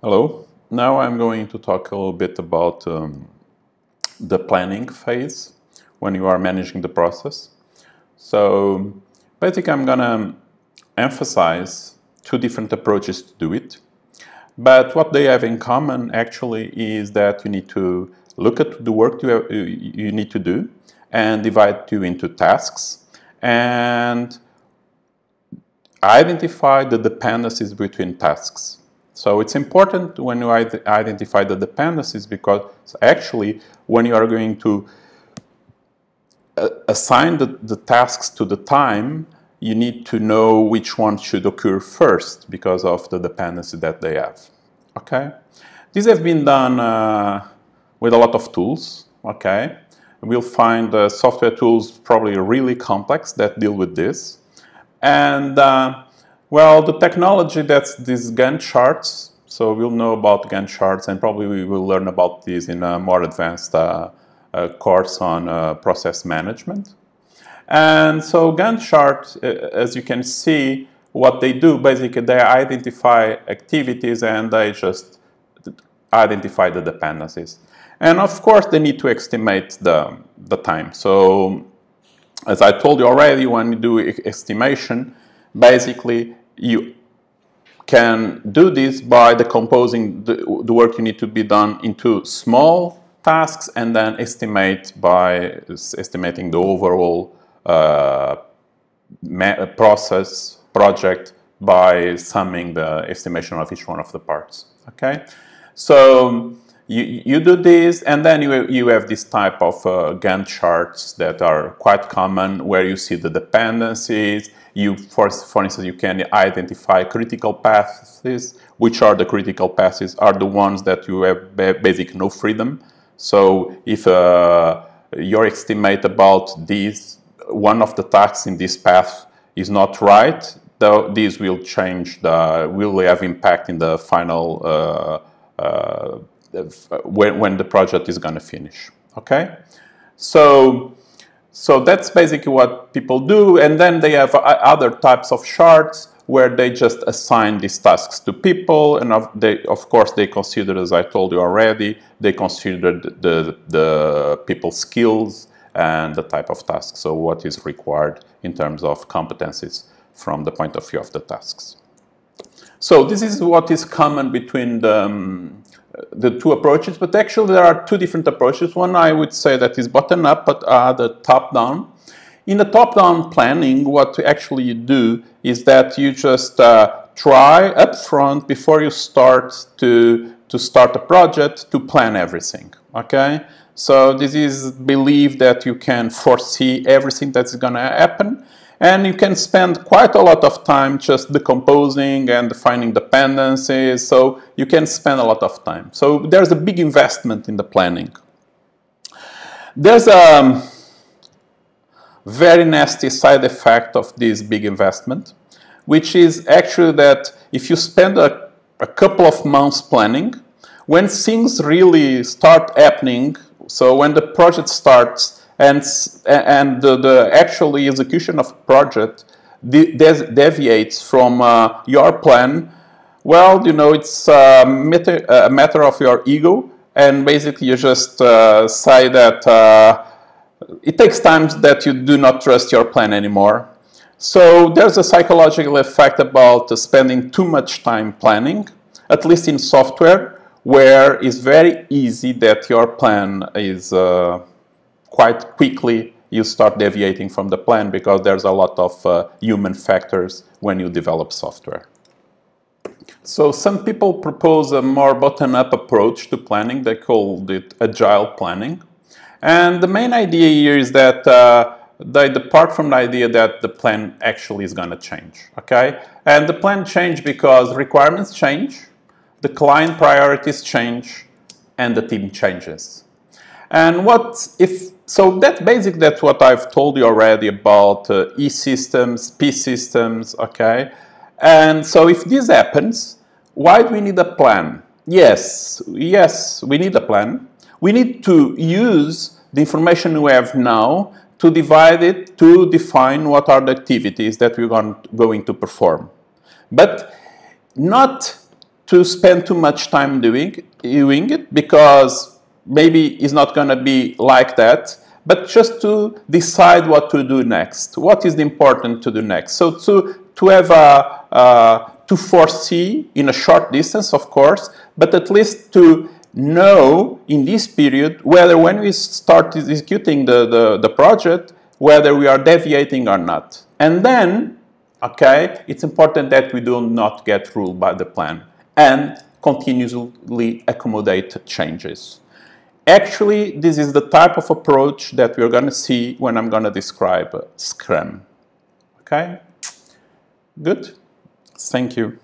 Hello. Now I'm going to talk a little bit about um, the planning phase when you are managing the process. So basically I'm going to emphasize two different approaches to do it. But what they have in common actually is that you need to look at the work you, have, you need to do and divide you into tasks and identify the dependencies between tasks. So it's important when you identify the dependencies because actually when you are going to uh, assign the, the tasks to the time, you need to know which one should occur first because of the dependency that they have. Okay, These have been done uh, with a lot of tools. Okay, we'll find uh, software tools probably really complex that deal with this, and uh, well, the technology that's these Gantt charts, so we'll know about Gantt charts and probably we will learn about these in a more advanced uh, uh, course on uh, process management. And so Gantt charts, uh, as you can see, what they do, basically they identify activities and they just identify the dependencies. And of course, they need to estimate the, the time. So as I told you already, when you do estimation, basically you can do this by decomposing the, the, work you need to be done into small tasks and then estimate by estimating the overall uh, process project by summing the estimation of each one of the parts. Okay, so you, you do this and then you, you have this type of uh, Gantt charts that are quite common where you see the dependencies, you, for, for instance, you can identify critical paths. Which are the critical paths? Are the ones that you have basic no freedom. So if uh, your estimate about these, one of the tasks in this path is not right, though these will change the, will have impact in the final, uh, uh, when, when the project is going to finish. Okay? So so that's basically what people do. And then they have uh, other types of charts where they just assign these tasks to people. And of, they, of course, they consider, as I told you already, they consider the, the people's skills and the type of task. So what is required in terms of competencies from the point of view of the tasks. So this is what is common between the, um, the two approaches, but actually there are two different approaches. One I would say that is bottom up, but uh, the top down. In the top down planning, what actually you do is that you just uh, try up front before you start to, to start a project to plan everything. Okay? So this is believe that you can foresee everything that's going to happen and you can spend quite a lot of time just decomposing and defining dependencies. So you can spend a lot of time. So there's a big investment in the planning. There's a very nasty side effect of this big investment, which is actually that if you spend a, a couple of months planning, when things really start happening, so when the project starts, and and the, the actual execution of project deviates from uh, your plan, well, you know, it's a matter, a matter of your ego, and basically you just uh, say that uh, it takes time that you do not trust your plan anymore. So there's a psychological effect about spending too much time planning, at least in software, where it's very easy that your plan is uh, quite quickly you start deviating from the plan because there's a lot of uh, human factors when you develop software. So some people propose a more bottom-up approach to planning. They call it agile planning. And the main idea here is that uh, they depart from the idea that the plan actually is going to change. Okay, and the plan change because requirements change, the client priorities change, and the team changes. And what if so that's basic. That's what I've told you already about uh, E systems, P systems, okay? And so if this happens, why do we need a plan? Yes, yes, we need a plan. We need to use the information we have now to divide it to define what are the activities that we're going to perform. But not to spend too much time doing, doing it because maybe it's not going to be like that, but just to decide what to do next. What is important to do next? So to, to have a, uh, to foresee in a short distance, of course, but at least to know in this period whether when we start executing the, the, the project, whether we are deviating or not. And then, okay, it's important that we do not get ruled by the plan and continuously accommodate changes. Actually, this is the type of approach that we're going to see when I'm going to describe Scrum. Okay? Good? Thank you.